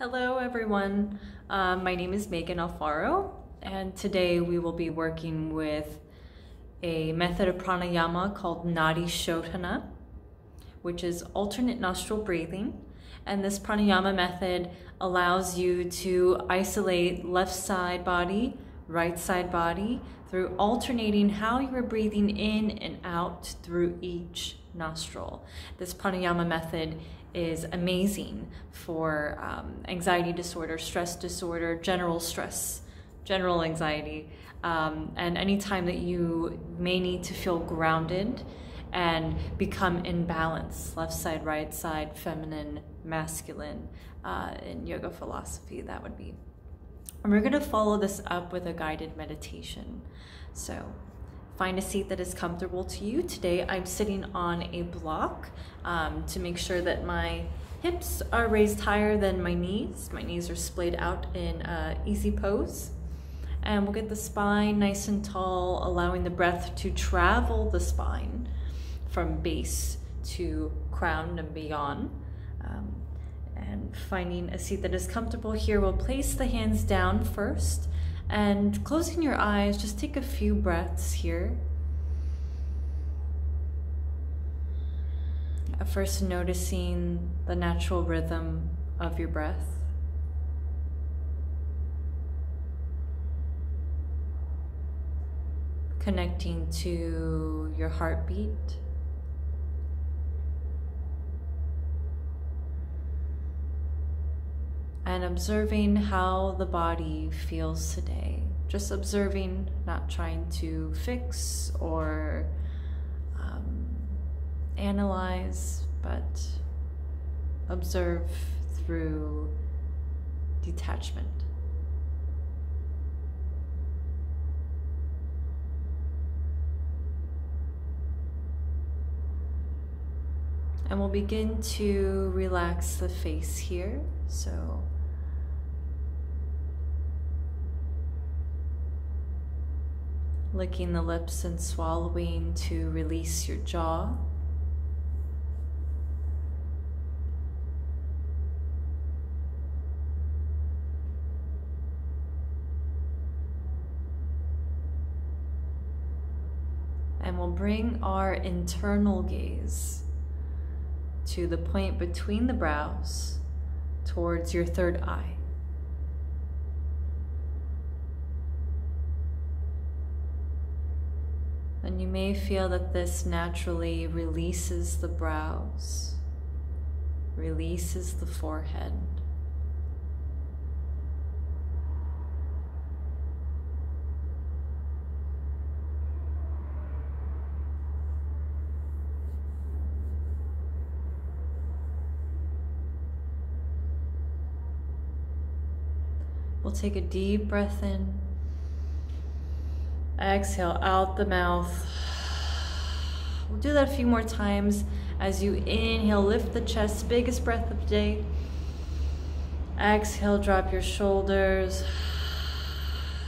Hello everyone, um, my name is Megan Alfaro and today we will be working with a method of pranayama called Nadi Shodhana, which is alternate nostril breathing. And this pranayama method allows you to isolate left side body, right side body through alternating how you are breathing in and out through each nostril. This pranayama method is amazing for um, anxiety disorder, stress disorder, general stress, general anxiety, um, and time that you may need to feel grounded and become in balance, left side, right side, feminine, masculine, uh, in yoga philosophy, that would be. And we're going to follow this up with a guided meditation. So Find a seat that is comfortable to you. Today I'm sitting on a block um, to make sure that my hips are raised higher than my knees. My knees are splayed out in uh, easy pose. And we'll get the spine nice and tall, allowing the breath to travel the spine from base to crown and beyond. Um, and finding a seat that is comfortable here, we'll place the hands down first and closing your eyes, just take a few breaths here. At first, noticing the natural rhythm of your breath. Connecting to your heartbeat. and observing how the body feels today. Just observing, not trying to fix or um, analyze, but observe through detachment. And we'll begin to relax the face here. So licking the lips and swallowing to release your jaw. And we'll bring our internal gaze to the point between the brows towards your third eye. And you may feel that this naturally releases the brows, releases the forehead. We'll take a deep breath in Exhale out the mouth. We'll do that a few more times. As you inhale, lift the chest, biggest breath of the day. Exhale, drop your shoulders.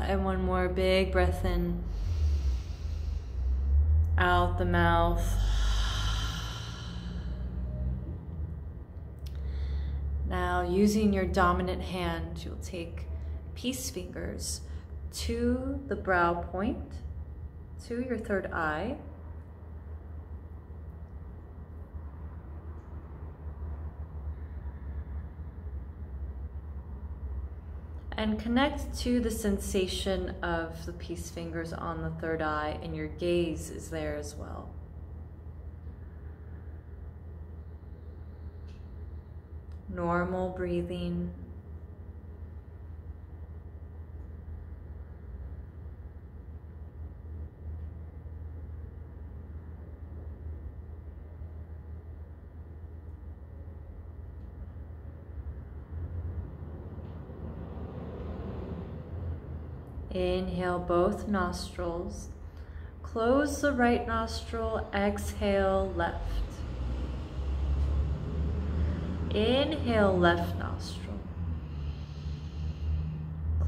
And one more big breath in. Out the mouth. Now, using your dominant hand, you'll take peace fingers to the brow point, to your third eye. And connect to the sensation of the peace fingers on the third eye, and your gaze is there as well. Normal breathing. Inhale both nostrils. Close the right nostril, exhale left. Inhale left nostril.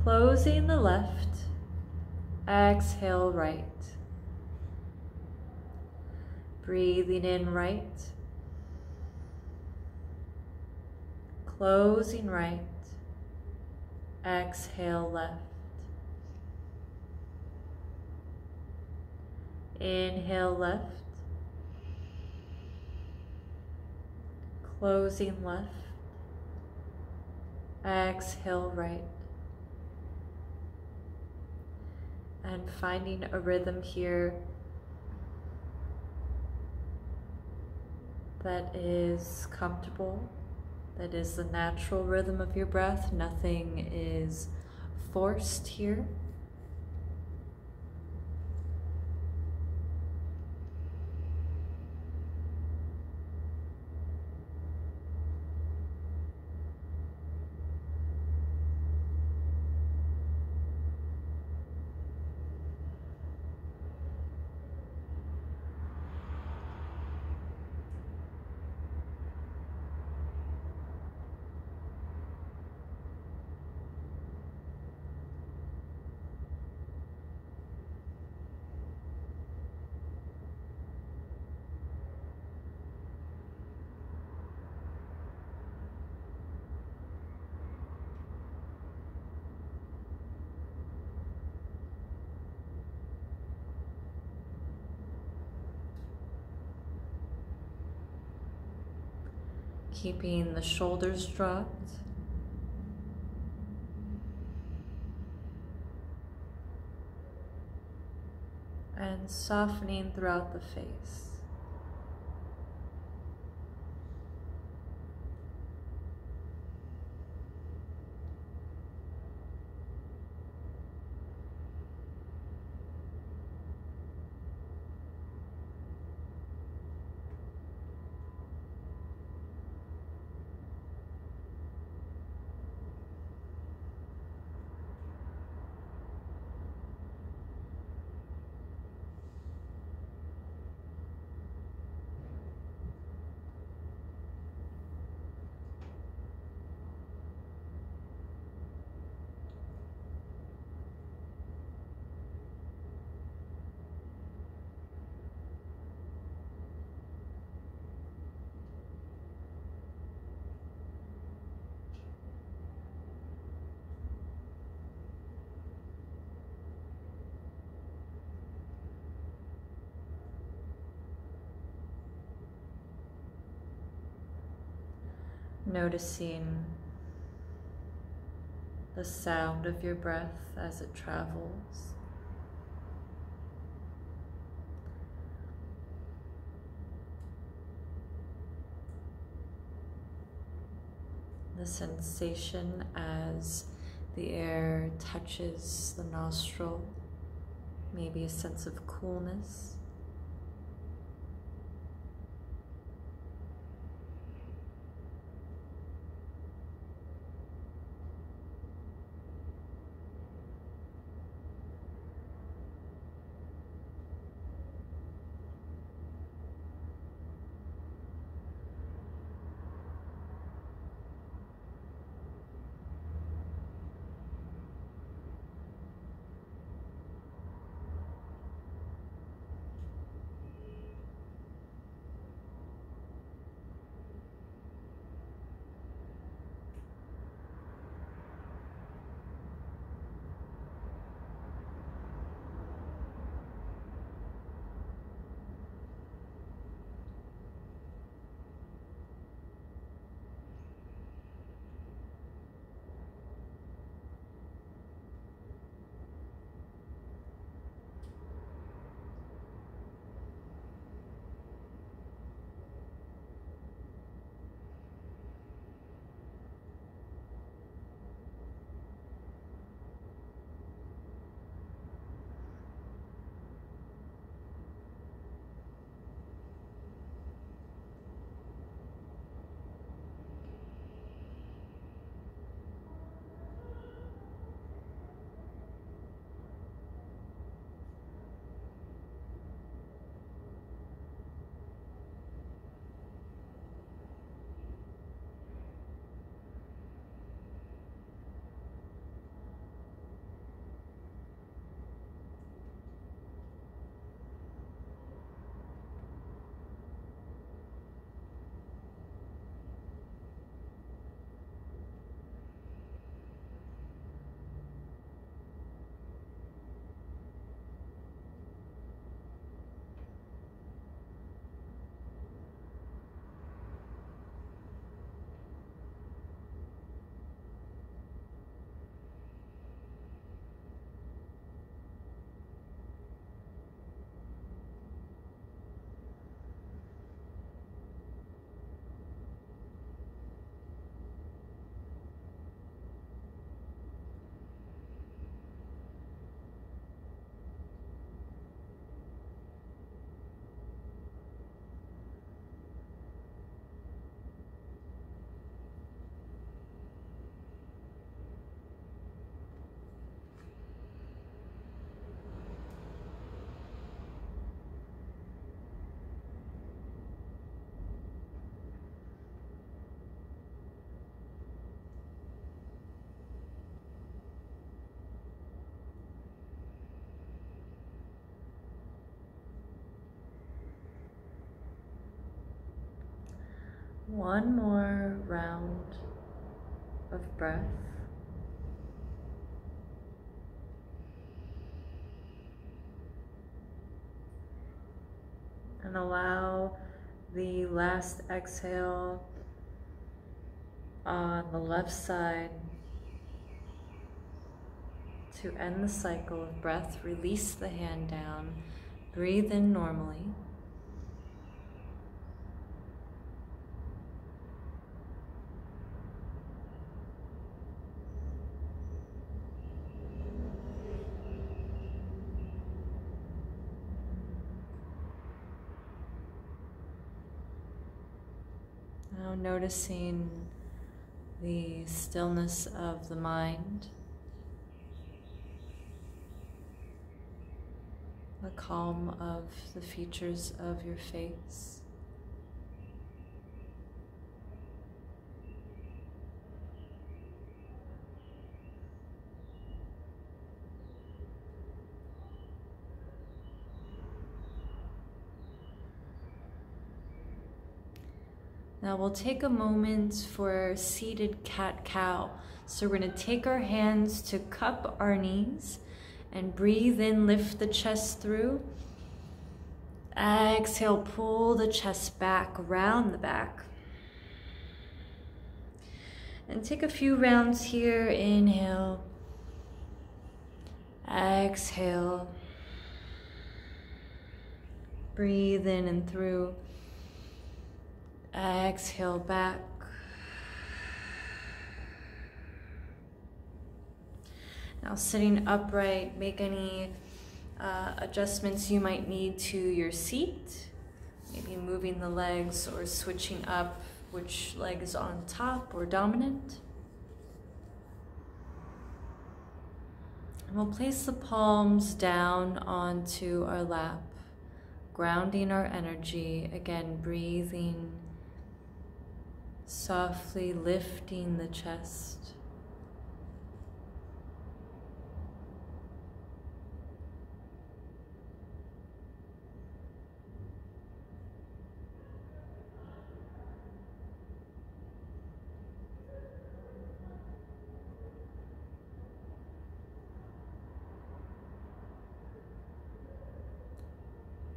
Closing the left, exhale right. Breathing in right. Closing right Exhale left. Inhale left. Closing left. Exhale right. And finding a rhythm here that is comfortable, that is the natural rhythm of your breath. Nothing is forced here. Keeping the shoulders dropped. And softening throughout the face. Noticing the sound of your breath as it travels. The sensation as the air touches the nostril, maybe a sense of coolness. One more round of breath. And allow the last exhale on the left side to end the cycle of breath. Release the hand down. Breathe in normally. Now noticing the stillness of the mind, the calm of the features of your face. Now we'll take a moment for seated cat-cow. So we're gonna take our hands to cup our knees and breathe in, lift the chest through. Exhale, pull the chest back, round the back. And take a few rounds here, inhale. Exhale. Breathe in and through. Exhale back. Now sitting upright, make any uh, adjustments you might need to your seat. Maybe moving the legs or switching up which leg is on top or dominant. And we'll place the palms down onto our lap, grounding our energy. Again, breathing softly lifting the chest.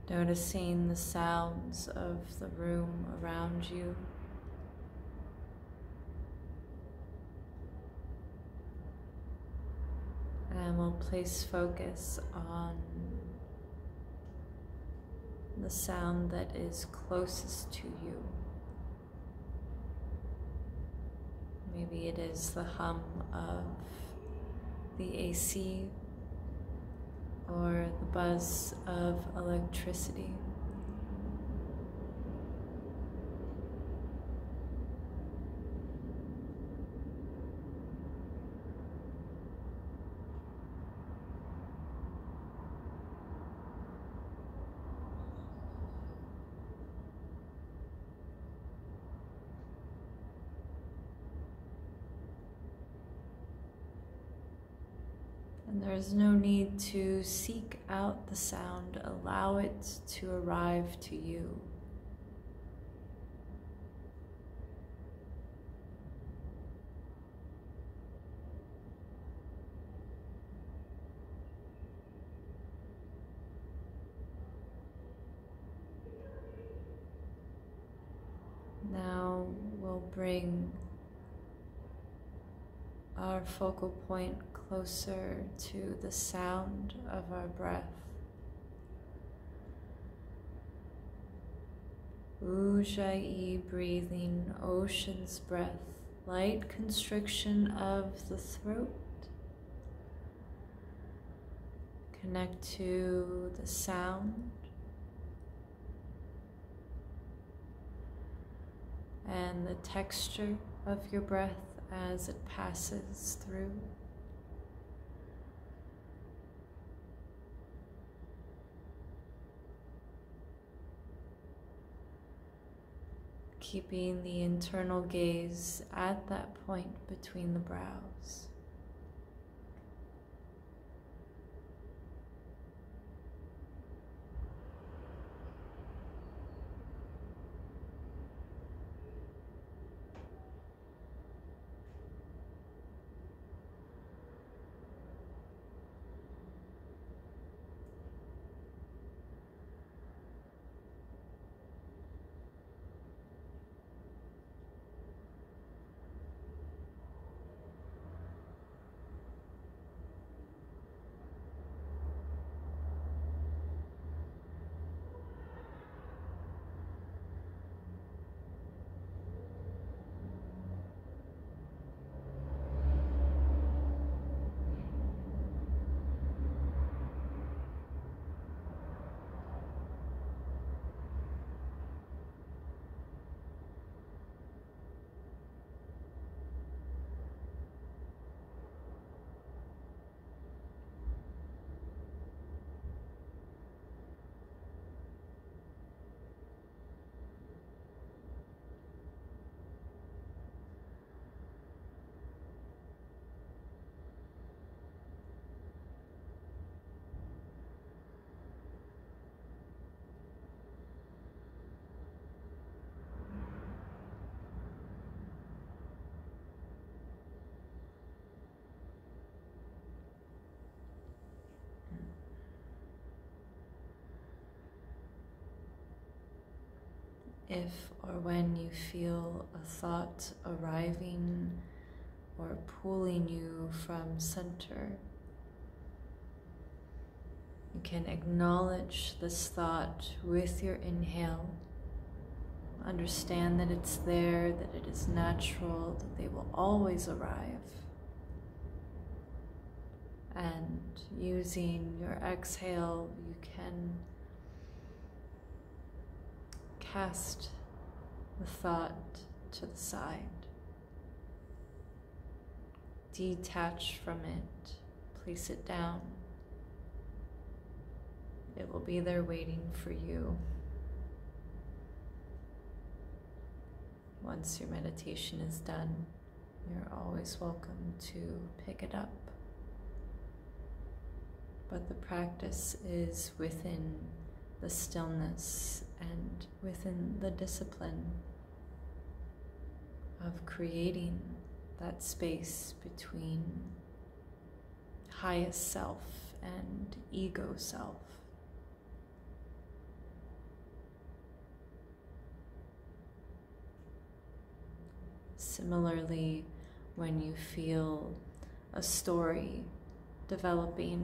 Noticing the sounds of the room around you. And we'll place focus on the sound that is closest to you. Maybe it is the hum of the AC or the buzz of electricity. And there's no need to seek out the sound, allow it to arrive to you. Now we'll bring our focal point closer to the sound of our breath. Ujjayi breathing, ocean's breath, light constriction of the throat. Connect to the sound and the texture of your breath as it passes through. Keeping the internal gaze at that point between the brows. If or when you feel a thought arriving or pulling you from center, you can acknowledge this thought with your inhale. Understand that it's there, that it is natural, that they will always arrive. And using your exhale, you can cast the thought to the side. Detach from it, place it down. It will be there waiting for you. Once your meditation is done, you're always welcome to pick it up. But the practice is within the stillness and within the discipline of creating that space between highest self and ego self. Similarly, when you feel a story developing,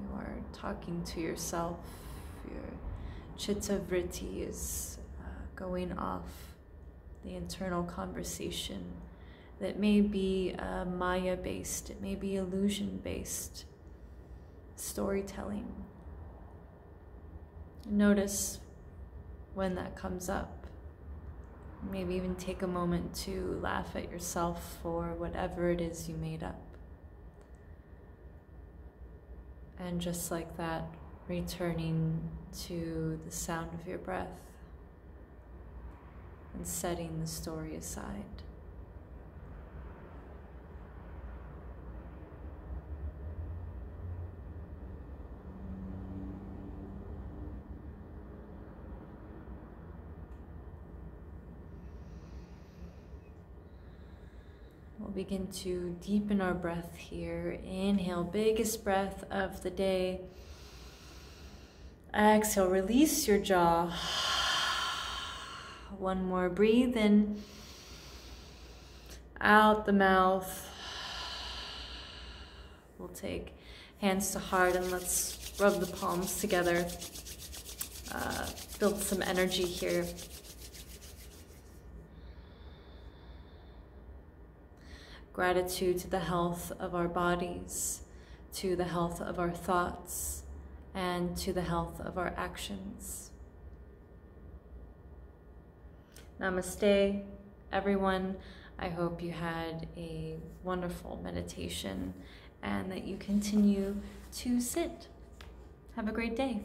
you are talking to yourself, your chitta vritti is uh, going off, the internal conversation that may be uh, Maya based, it may be illusion based storytelling. Notice when that comes up. Maybe even take a moment to laugh at yourself for whatever it is you made up. And just like that, returning to the sound of your breath and setting the story aside. We'll begin to deepen our breath here. Inhale, biggest breath of the day. Exhale, release your jaw. One more, breathe in, out the mouth. We'll take hands to heart and let's rub the palms together. Uh, build some energy here. Gratitude to the health of our bodies, to the health of our thoughts, and to the health of our actions. Namaste, everyone. I hope you had a wonderful meditation and that you continue to sit. Have a great day.